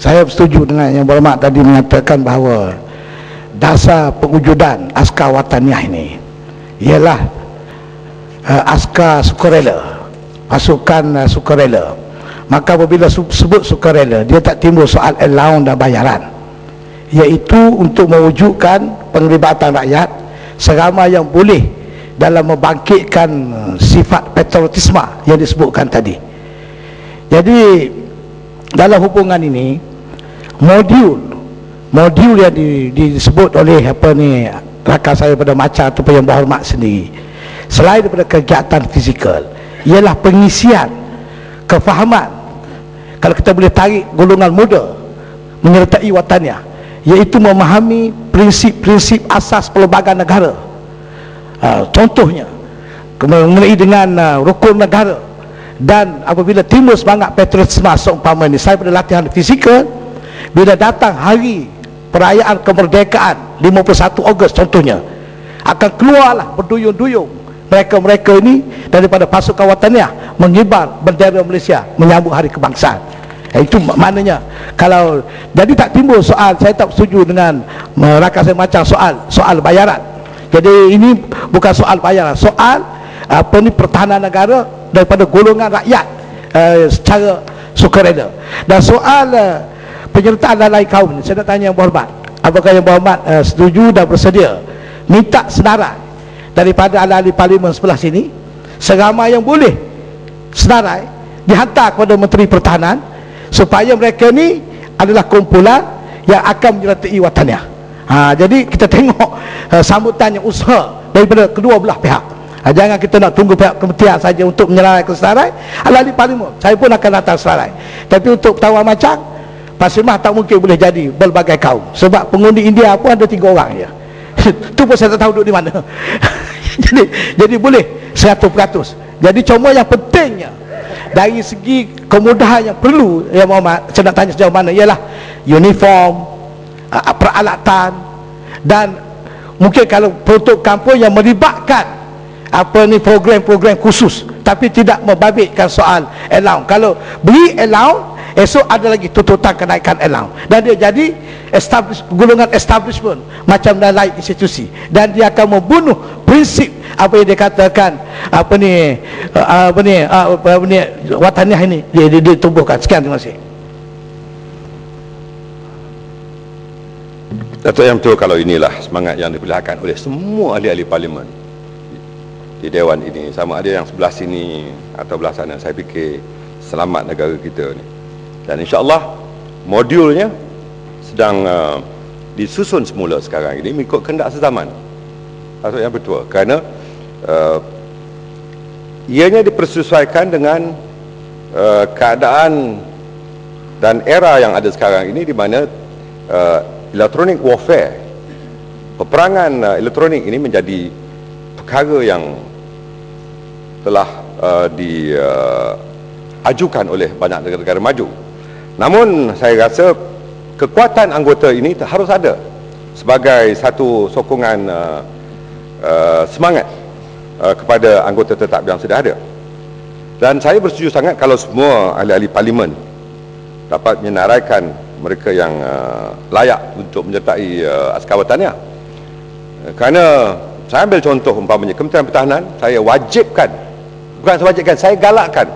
saya setuju dengan yang berhormat tadi mengatakan bahawa dasar pengujudan askar wataniah ini ialah uh, askar sukarela pasukan uh, sukarela. Maka apabila sebut sukarela dia tak timbul soal allowance dan bayaran. Iaitu untuk mewujudkan penglibatan rakyat seramai yang boleh dalam membangkitkan uh, sifat patriotisme yang disebutkan tadi. Jadi dalam hubungan ini modul modul yang di, disebut oleh apa ni rakan saya pada macam ataupun yang berhormat sendiri. Selain daripada kegiatan fizikal ialah pengisian kefahaman. Kalau kita boleh tarik golongan muda menyertai watannya iaitu memahami prinsip-prinsip asas pelbagai negara. Uh, contohnya mengenai dengan uh, rukun negara. Dan apabila timbul semangat patriotisme seumpama ini saya pada latihan fizikal bila datang hari perayaan kemerdekaan 51 Ogos contohnya akan keluarlah berduyung-duyung mereka-mereka ini daripada pasukan wataniah mengibar bendera Malaysia menyambut hari kebangsaan. Ya, itu maknanya. Kalau jadi tak timbul soal saya tak setuju dengan rakan saya macam soal soal bayaran. Jadi ini bukan soal bayaran. Soal apa ni pertahanan negara daripada golongan rakyat uh, secara sukarela. Dan soal uh, penyertaan lalai kaum saya nak tanya yang berhormat apakah yang berhormat uh, setuju dan bersedia minta senarai daripada ahli-ahli parlimen sebelah sini? Seramai yang boleh senarai dihantar kepada menteri pertahanan supaya mereka ni adalah kumpulan yang akan menyertai wataniah. Ha, jadi kita tengok uh, sambutan yang usaha daripada kedua belah pihak. Ha, jangan kita nak tunggu pihak kementerian saja untuk menyerahkan senarai ahli-ahli parlimen. Saya pun akan datang senarai tapi untuk tawar macam Pasimah tak mungkin boleh jadi berbagai kaum. Sebab pengundi India pun ada tiga orang je tu pun saya tak tahu duduk di mana. Jadi jadi boleh 100% jadi cuma yang pentingnya dari segi kemudahan yang perlu yang Muhammad saya nak tanya sejauh mana ialah uniform peralatan dan mungkin kalau produk kampung yang melibatkan apa ni program-program khusus tapi tidak membabitkan soal allowance. Kalau beli allowance esok ada lagi tuntutan kenaikan elang. Dan dia jadi establish, golongan establishment macam dalam lain institusi. Dan dia akan membunuh prinsip apa yang dikatakan apa ni uh, apa ni uh, apa ni wataniah ini. Dia, dia, dia tumbuhkan. Sekian terima kasih. Datuk yang betul kalau inilah semangat yang diperlihatkan oleh semua ahli-ahli parlimen di Dewan ini. Sama ada yang sebelah sini atau belah sana. Saya fikir selamat negara kita ni dan insyaAllah modulnya sedang uh, disusun semula sekarang ini mengikut kendak sezaman. Atau yang betul kerana uh, ianya dipersesuaikan dengan uh, keadaan dan era yang ada sekarang ini di mana uh, electronic warfare peperangan uh, elektronik ini menjadi perkara yang telah uh, diajukan uh, oleh banyak negara-negara maju Namun saya rasa kekuatan anggota ini harus ada sebagai satu sokongan uh, uh, semangat uh, kepada anggota tetap yang sudah ada. Dan saya bersetuju sangat kalau semua ahli-ahli parlimen dapat menyenaraikan mereka yang uh, layak untuk menyertai uh, askar wataniah. Kerana saya ambil contoh umpamanya Kementerian Pertahanan, saya wajibkan bukan saya wajibkan, saya galakkan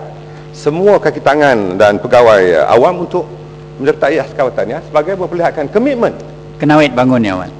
semua kaki tangan dan pegawai awam untuk menyertai askar wataniah sebagai memperlihatkan komitmen. Kenawit bangun ya, Wan.